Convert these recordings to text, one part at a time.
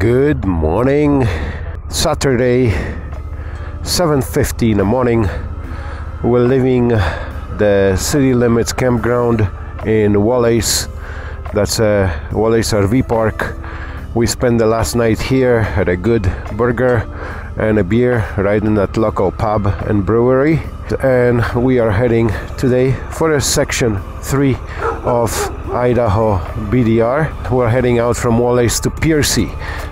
Good morning. Saturday, 7:50 in the morning. We're leaving the city limits campground in Wallace. That's a Wallace RV park. We spent the last night here, at a good burger and a beer right in that local pub and brewery. And we are heading today for a section 3 of Idaho BDR. We're heading out from Wallace to Piercy.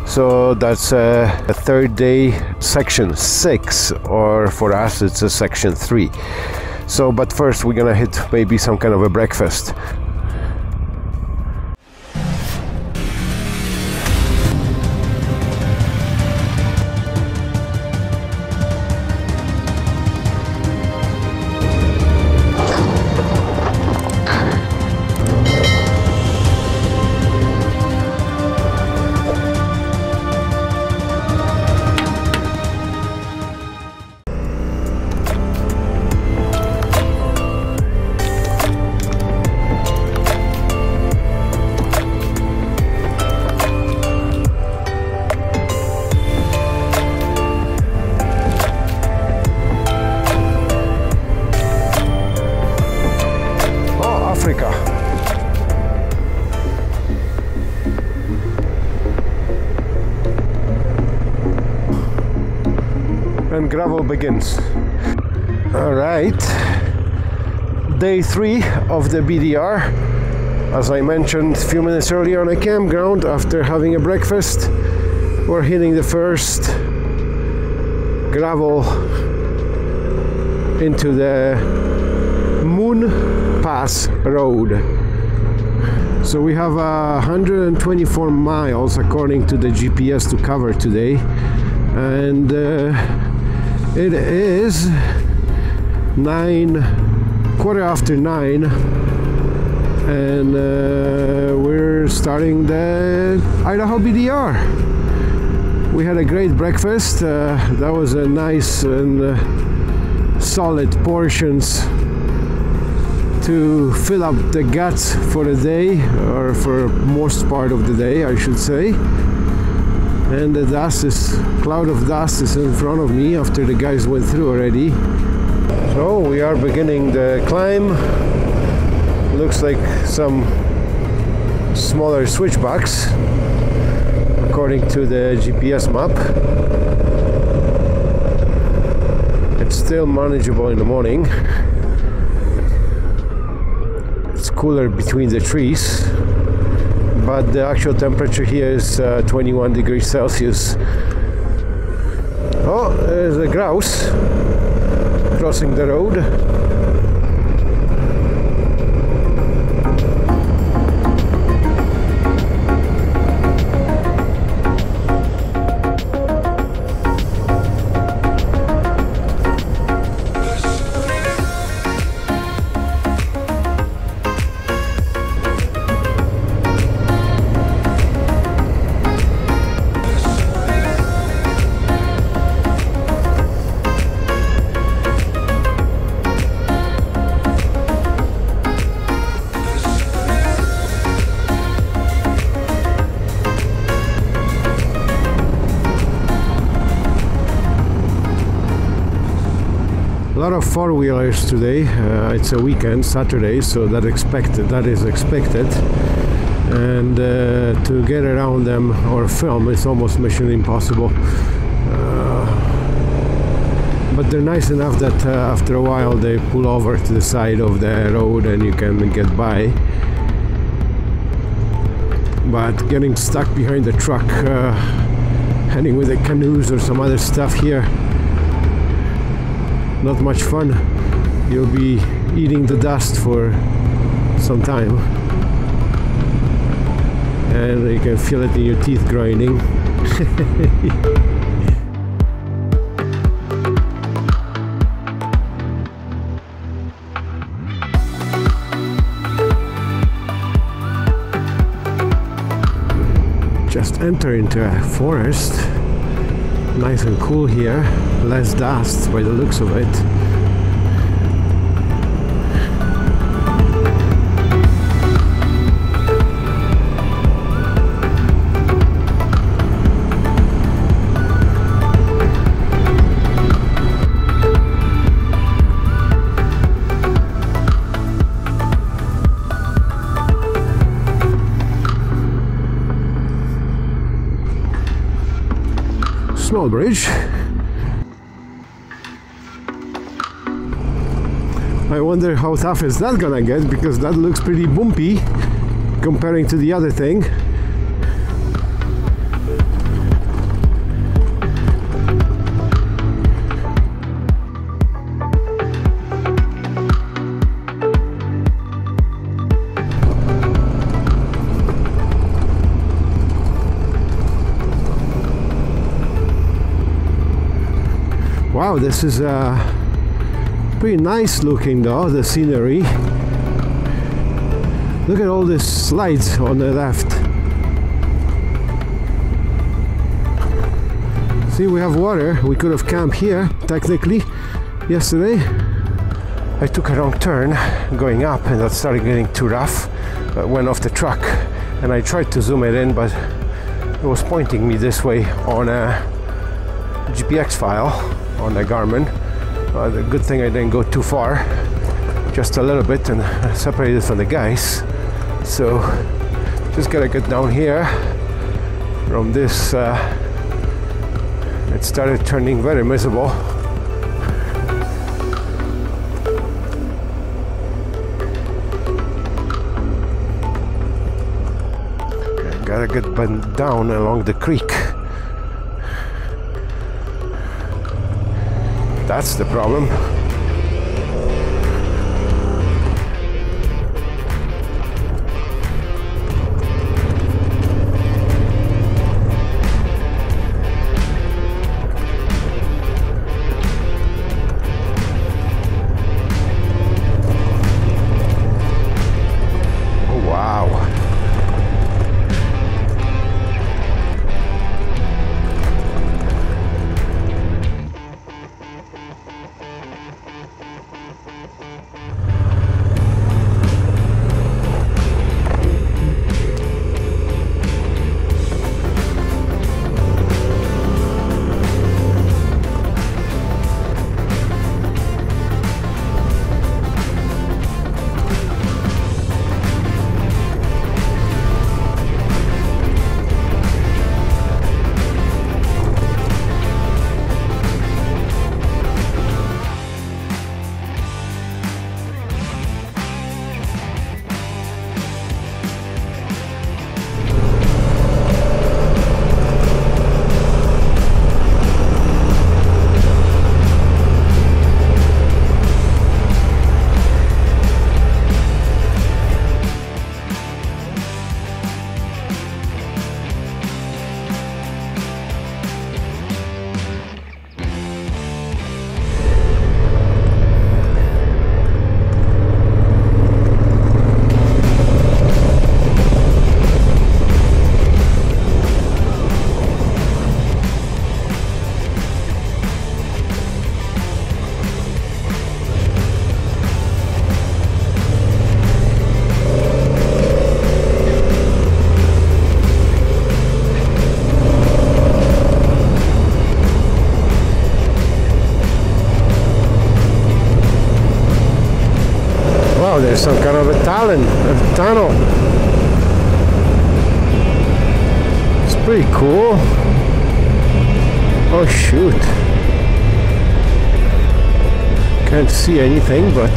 So that's a, a third day section 6 or for us it's a section 3. So but first we're gonna hit maybe some kind of a breakfast. Gravel begins. All right. Day three of the BDR. As I mentioned a few minutes earlier on a campground, after having a breakfast, we're hitting the first gravel into the Moon Pass Road. So we have uh, 124 miles according to the GPS to cover today, and uh, it is nine, quarter after nine, and uh, we're starting the Idaho BDR. We had a great breakfast. Uh, that was a nice and uh, solid portions to fill up the guts for the day or for most part of the day I should say and the dust is cloud of dust is in front of me after the guys went through already. So we are beginning the climb. Looks like some smaller switchbacks according to the GPS map. It's still manageable in the morning. It's cooler between the trees but the actual temperature here is uh, 21 degrees Celsius. Oh there's a grouse crossing the road a lot of four wheelers today. Uh, it's a weekend Saturday so that expected that is expected. And uh, to get around them or film it's almost mission impossible. Uh, but they're nice enough that uh, after a while they pull over to the side of the road and you can get by. But getting stuck behind the truck uh, heading with the canoes or some other stuff here not much fun. You'll be eating the dust for some time. And you can feel it in your teeth grinding. Just enter into a forest nice and cool here. Less dust by the looks of it small bridge. I wonder how tough is that gonna get because that looks pretty bumpy comparing to the other thing. Wow, this is uh, pretty nice looking though, the scenery. Look at all these slides on the left. See, we have water. We could have camped here, technically, yesterday. I took a wrong turn going up and that started getting too rough. I went off the truck and I tried to zoom it in, but it was pointing me this way on a GPX file on the Garmin. Uh, the good thing I didn't go too far, just a little bit and separated from the guys. So just gotta get down here from this. Uh, it started turning very miserable. Gotta get down along the creek. That's the problem. Some kind of a talent, a tunnel. It's pretty cool. Oh shoot. Can't see anything, but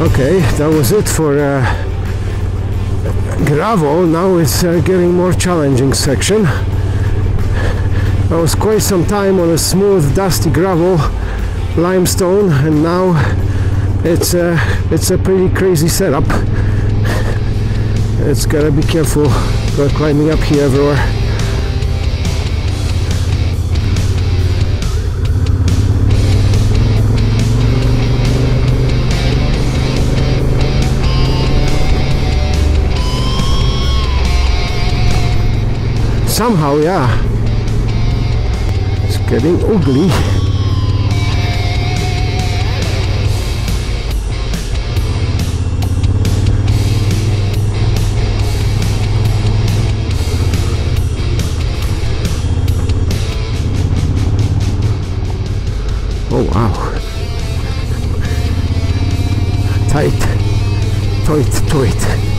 okay that was it for uh, gravel now it's uh, getting more challenging section. I was quite some time on a smooth dusty gravel limestone and now it's a, uh, it's a pretty crazy setup. It's gotta be careful climbing up here everywhere somehow, yeah. It's getting ugly. Oh wow. Tight, tight, tight.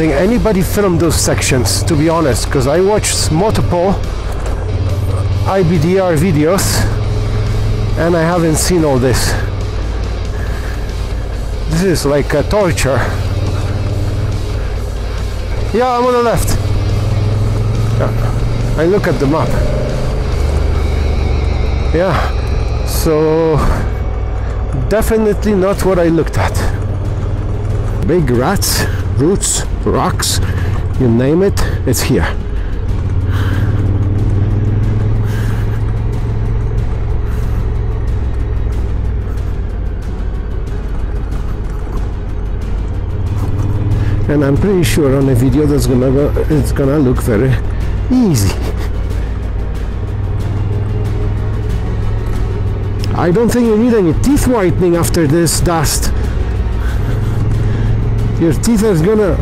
Think anybody filmed those sections, to be honest, because I watched multiple IBDR videos and I haven't seen all this. This is like a torture. Yeah, I'm on the left. Yeah. I look at the map. Yeah, so definitely not what I looked at. Big rats roots, rocks, you name it, it's here. and I'm pretty sure on a video that's gonna go, it's gonna look very easy. I don't think you need any teeth whitening after this dust your teeth is gonna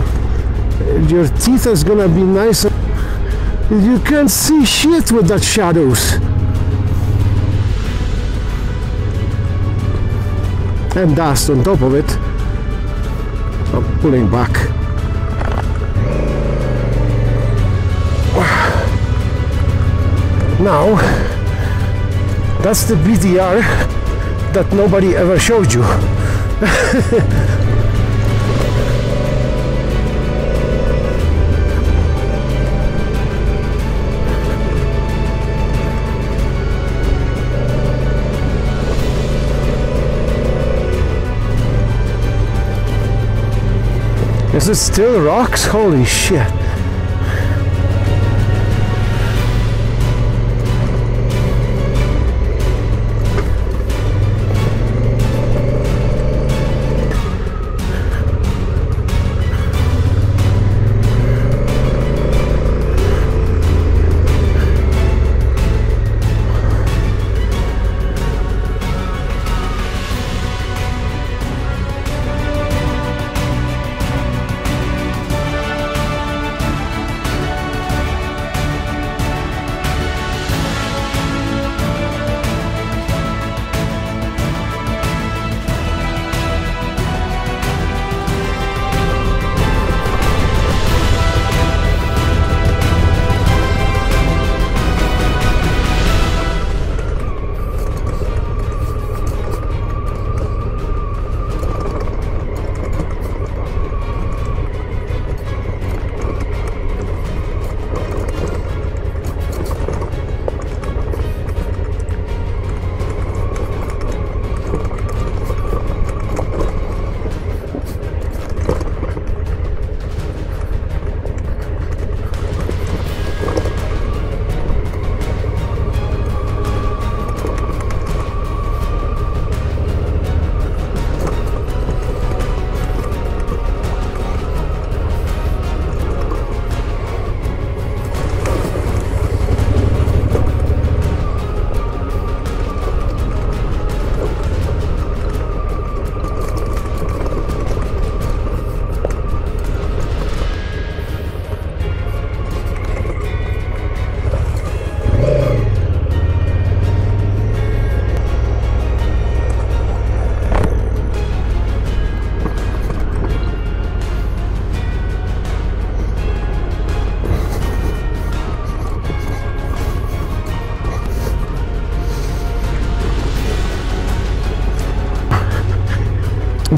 your teeth is gonna be nice. You can't see shit with that shadows. And dust on top of it. I'm pulling back. Now that's the BDR that nobody ever showed you Is it still rocks? Holy shit.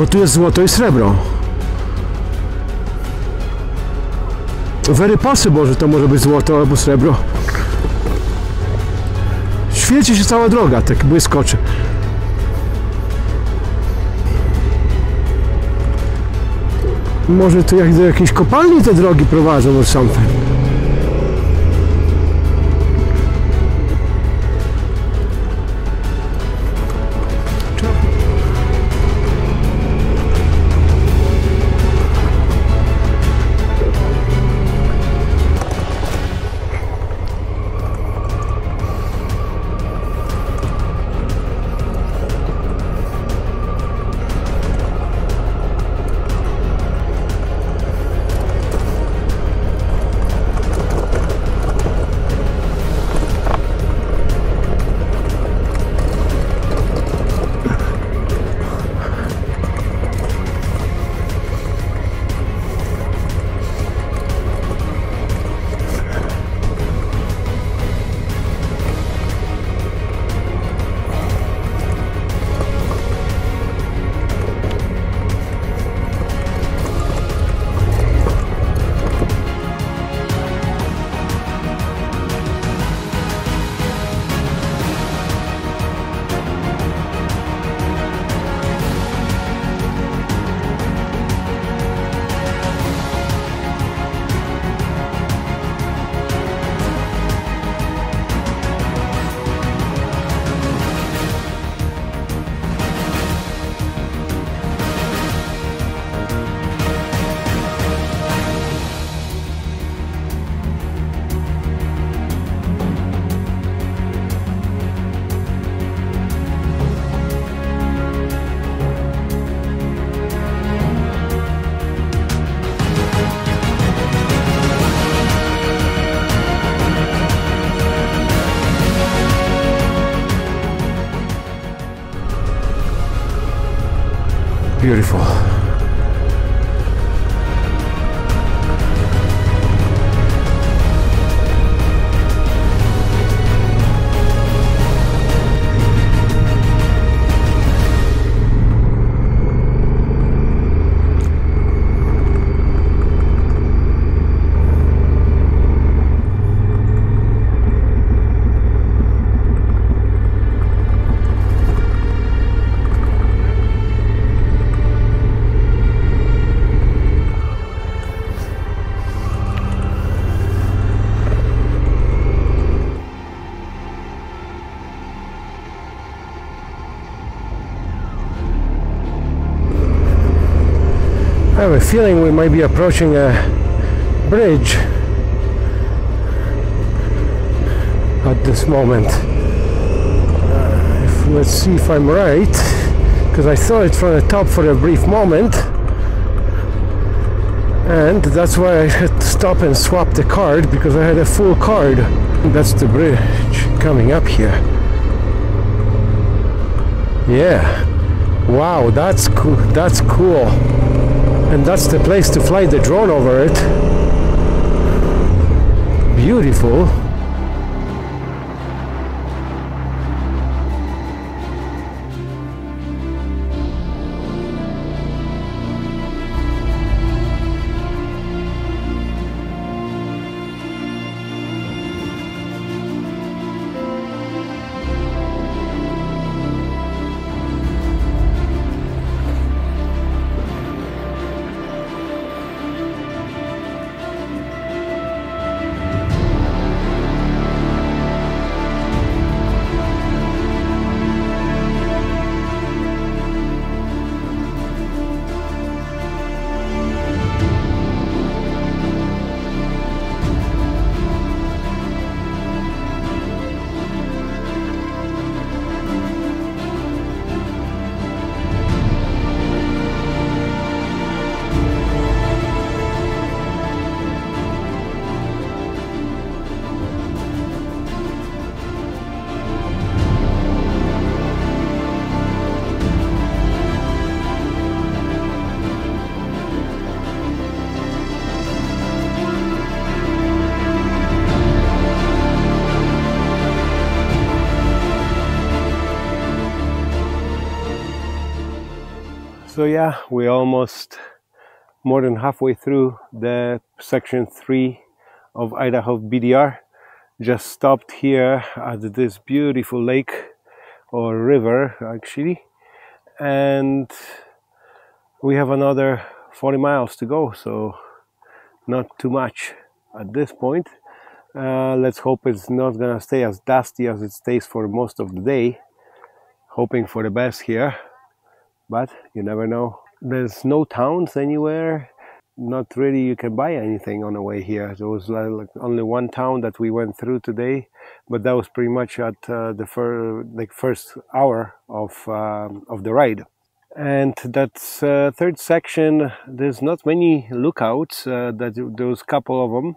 Bo tu jest złoto i srebro. Very possible, że to może być złoto albo srebro. Świeci się cała droga, tak błyskoczy. Może tu jak do jakiejś kopalni te drogi prowadzą or something. Beautiful. Feeling we might be approaching a bridge at this moment. Uh, if, let's see if I'm right, because I saw it from the top for a brief moment, and that's why I had to stop and swap the card because I had a full card. That's the bridge coming up here. Yeah. Wow, that's cool. That's cool and that's the place to fly the drone over it. Beautiful. So yeah, we're almost more than halfway through the section three of Idaho BDR. Just stopped here at this beautiful lake or river actually, and we have another 40 miles to go. So not too much at this point. Uh, let's hope it's not gonna stay as dusty as it stays for most of the day. Hoping for the best here but you never know. There's no towns anywhere. Not really, you can buy anything on the way here. There was like only one town that we went through today, but that was pretty much at uh, the fir- like first hour of um, of the ride. And that uh, third section, there's not many lookouts. Uh, that there was a couple of them,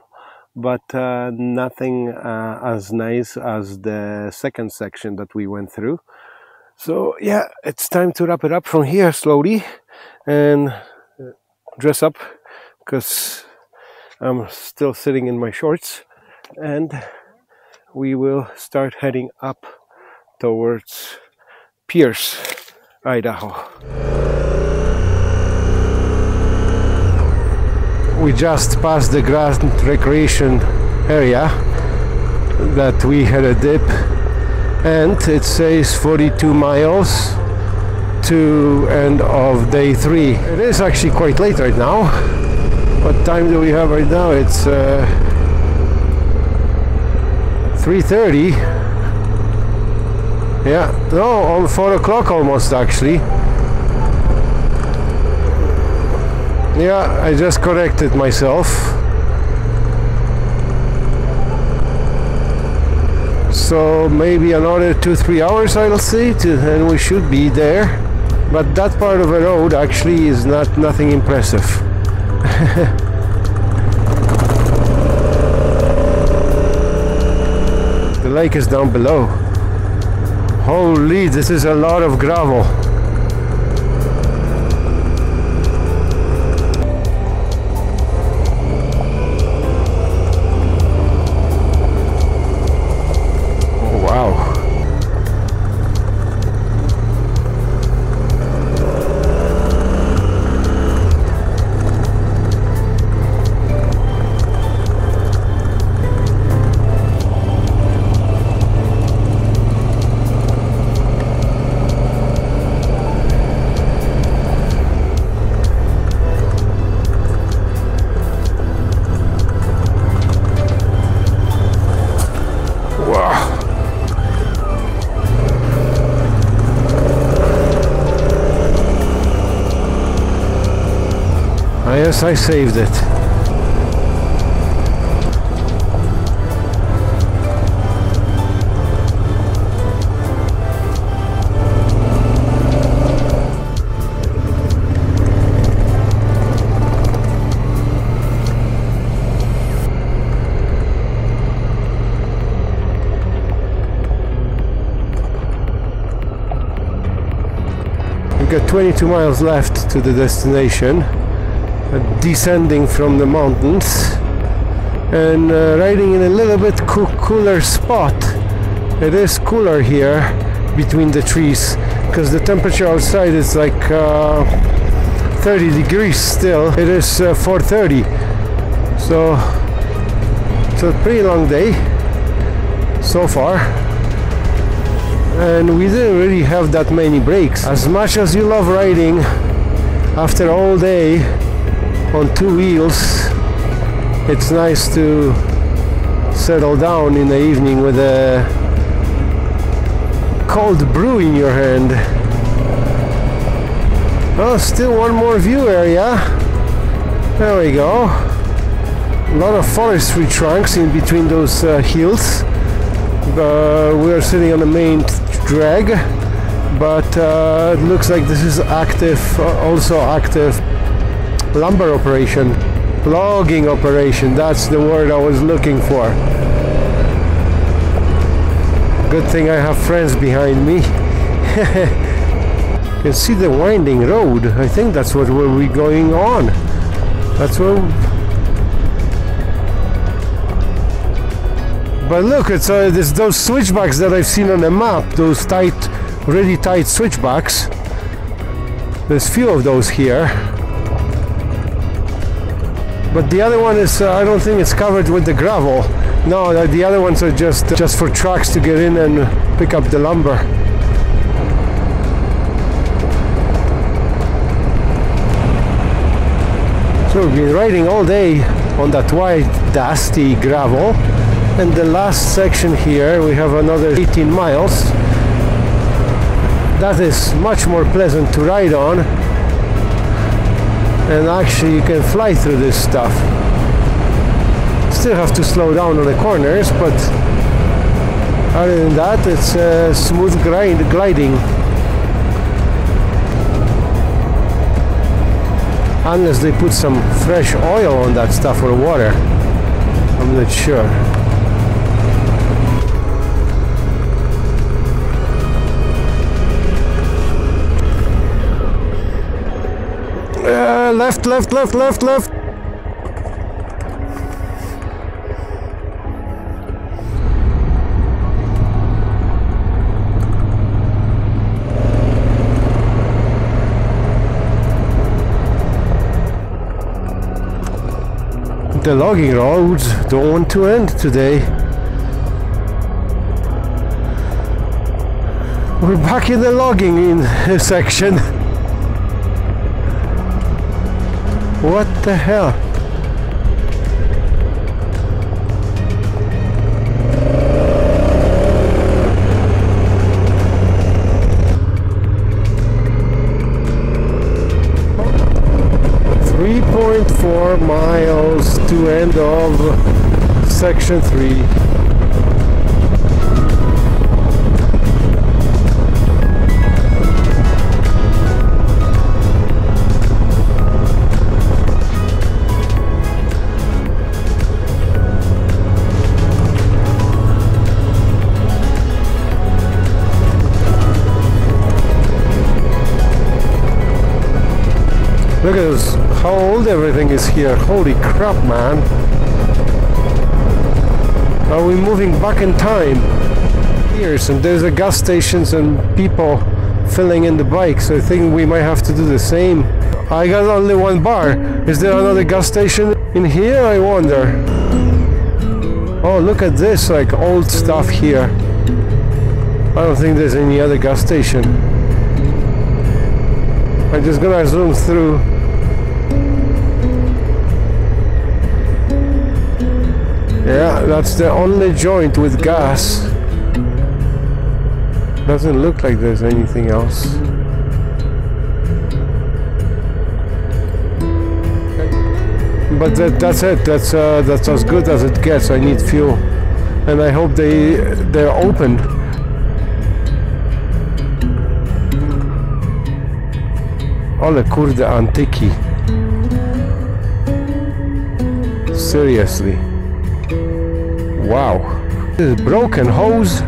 but uh, nothing uh, as nice as the second section that we went through. So yeah, it's time to wrap it up from here slowly and dress up because I'm still sitting in my shorts and we will start heading up towards Pierce, Idaho. We just passed the Grand Recreation area that we had a dip and it says 42 miles to end of day three. It is actually quite late right now. What time do we have right now? It's uh, 3.30. Yeah, no, on 4 o'clock almost actually. Yeah, I just corrected myself. So maybe another two three hours I'll say to, and we should be there. But that part of the road actually is not nothing impressive. The lake is down below. Holy this is a lot of gravel yes, I saved it. We've got 22 miles left to the destination, descending from the mountains and uh, riding in a little bit coo- cooler spot. It is cooler here between the trees because the temperature outside is like uh, 30 degrees still. It is uh, 4:30, so it's a pretty long day so far and we didn't really have that many breaks. As much as you love riding after all day on two wheels, it's nice to settle down in the evening with a cold brew in your hand. Oh, still one more view area. There we go. A lot of forestry trunks in between those uh, hills. Uh, we are sitting on the main drag but uh, it looks like this is active uh, also active lumber operation logging operation. That's the word I was looking for. Good thing I have friends behind me. You can see the winding road. I think that's what we're going on. That's where But look, it's, uh, it's those switchbacks that I've seen on the map, those tight, really tight switchbacks. There's few of those here. But the other one is, uh, I don't think it's covered with the gravel. No, the, the other ones are just, just for trucks to get in and pick up the lumber. So we've been riding all day on that white, dusty gravel and the last section here we have another 18 miles that is much more pleasant to ride on and actually you can fly through this stuff. Still have to slow down on the corners but other than that it's uh, smooth grind gliding. Unless they put some fresh oil on that stuff or water. I'm not sure Uh, left, left, left, left, left. The logging roads don't want to end today. We're back in the logging in section. What the hell? Three point four miles to end of section three. Look at this, how old everything is here. Holy crap, man. Are we moving back in time? Years, and there's a gas stations and people filling in the bikes. I think we might have to do the same. I got only one bar. Is there another gas station in here? I wonder. Oh, look at this, like old stuff here. I don't think there's any other gas station. I'm just gonna zoom through Yeah, that's the only joint with gas. Doesn't look like there's anything else. but that, that's it. That's uh, that's as good as it gets. I need fuel. And I hope they they're open. Ale kurde antyki seriously wow this is broken hose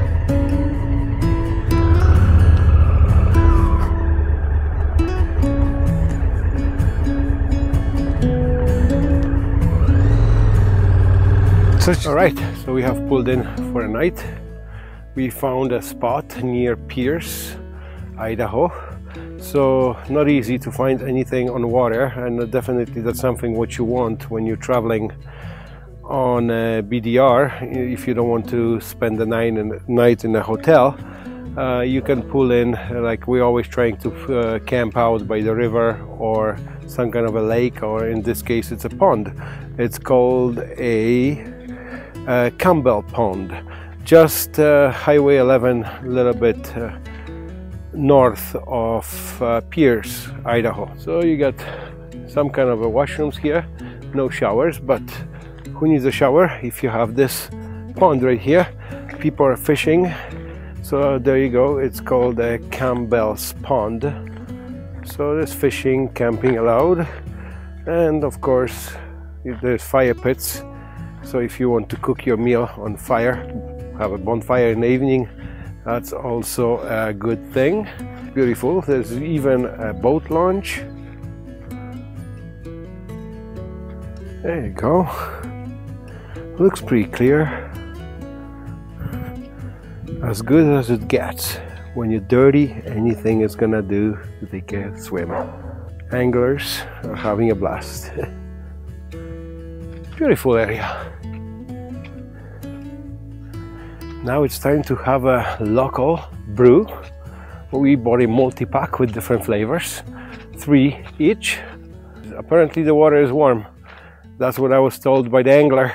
All right, so we have pulled in for a night. We found a spot near Pierce, Idaho. So not easy to find anything on water and definitely that's something what you want when you're traveling on BDR if you don't want to spend the night in, night in a hotel uh, you can pull in like we're always trying to uh, camp out by the river or some kind of a lake or in this case it's a pond. It's called a uh, Campbell Pond, just uh, Highway 11, a little bit uh, north of uh, Pierce, Idaho. So you got some kind of a washrooms here, no showers, but who needs a shower if you have this pond right here? People are fishing, so there you go. It's called the Campbell's Pond. So there's fishing, camping allowed, and of course there's fire pits so if you want to cook your meal on fire, have a bonfire in the evening, that's also a good thing. Beautiful. There's even a boat launch. There you go. Looks pretty clear. As good as it gets. When you're dirty, anything is gonna do to take a swim. Anglers are having a blast. Beautiful area. Now it's time to have a local brew. We bought a multi-pack with different flavors, three each. Apparently the water is warm. That's what I was told by the angler.